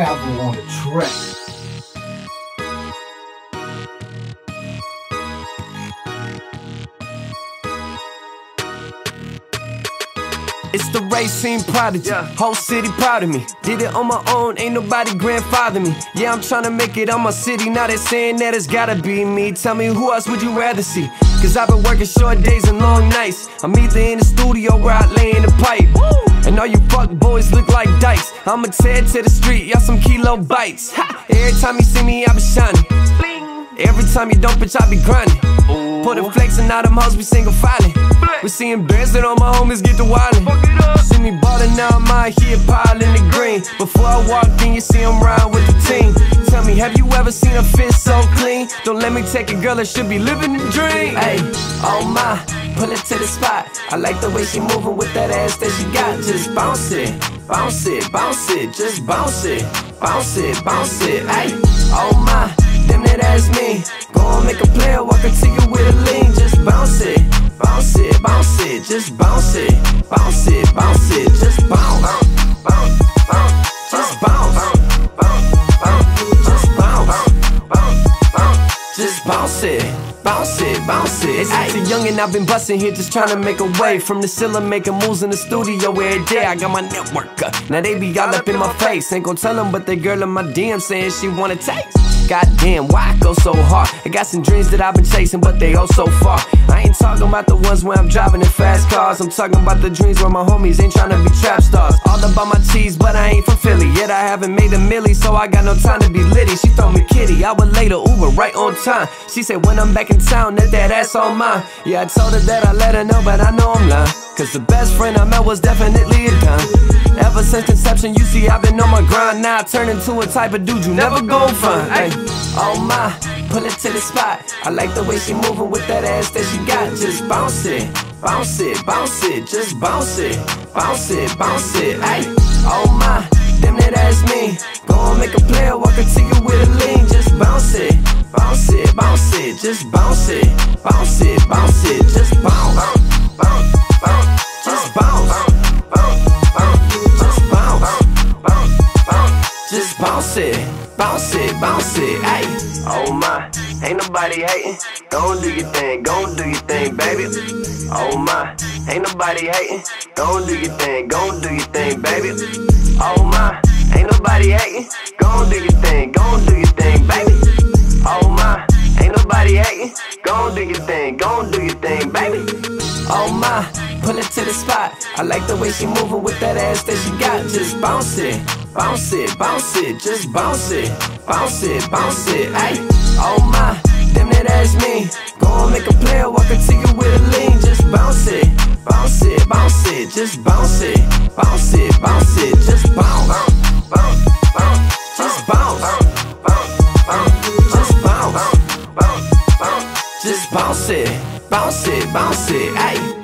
Salvo on the track. It's the Racine prodigy, Yeah. whole city proud of me. Did it on my own, ain't nobody grandfather me. Yeah, I'm tryna make it on my city, now they saying that it's gotta be me. Tell me who else would you rather see? Cause I've been working short days and long nights. I'm either in the studio where I lay in the pipe. All you fuck boys look like dice. I'ma tear to the street, y'all some kilo bites. Ha! Every time you see me, I be shining. Every time you don't, bitch, I be grinding. Put a flex and now them hoes be single filing. We seeing bands that all my homies get to wildin'. See me ballin' now, I'm out here piling the green. Before I walk in, you see I'm riding with the team. Tell me, have you ever seen a fit so clean? Don't let me take a girl that should be living the dream. Hey, oh my, pull it to the spot. I like the way she moving with that ass that she got. Just bounce it, bounce it, bounce it, just bounce it, bounce it, bounce it. Hey, oh my, damn that ass me. Go on, make a player, walk up to you with a lean. Just bounce it, bounce it, bounce it, just bounce it, bounce it. Bounce it, bounce it. Since a youngin', I've been bustin' here just tryna make a way. From the ceiling, making moves in the studio every day. I got my network up. Now they be all up in my face. Ain't gon' tell them, but the girl in my DM saying she wanna taste. Goddamn, why I go so hard? I got some dreams that I've been chasing, but they oh so far. I ain't talking about the ones where I'm driving in fast cars. I'm talking about the dreams where my homies ain't trying to be trap stars. All about my cheese, but I ain't from Philly. Yet I haven't made a milli, so I got no time to be litty. She I would later Uber right on time. She said when I'm back in town, that that ass on mine. Yeah, I told her that I let her know, but I know I'm lying. Cause the best friend I met was definitely a dime. Ever since conception, you see, I've been on my grind. Now I turn into a type of dude you never gon' find. Ay, oh my, pull it to the spot. I like the way she moving with that ass that she got. Just bounce it, bounce it, bounce it, just bounce it, bounce it, bounce it. Ay, oh my, damn that just bounce it, bounce it, bounce it, just bounce, bounce, bounce, bounce, just bounce, just bounce, just bounce it, bounce it, bounce it, ayy. Oh my, ain't nobody hating. Gon' do your thing, gon' do your thing, baby. Oh my, ain't nobody hating. Gon' do your thing, gon' do your thing, baby. Oh my, ain't nobody hating. Gon' do your thing, gon' to the spot. I like the way she moving with that ass that she got. Just bounce it, bounce it, bounce it, just bounce it, bounce it, bounce it. Ay, oh my, damn that ass me. Go on, make a player, walk up to you with a lean. Just bounce it, bounce it, bounce it, just bounce it, bounce it, bounce it, just bounce, bounce, bounce, just bounce, bounce, bounce, just bounce, it, bounce it, bounce it. Ay.